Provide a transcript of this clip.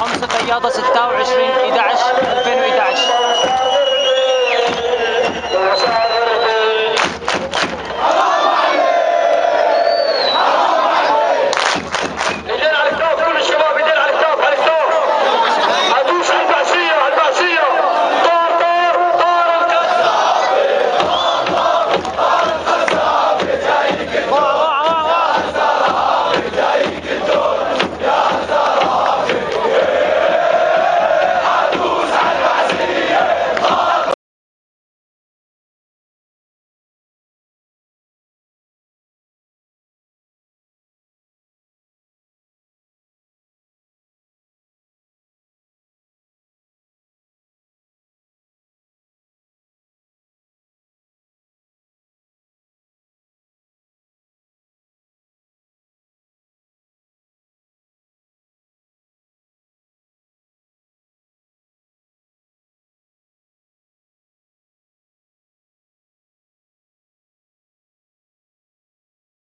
خمسة رياضة 26 11 2011